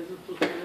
certeza, estou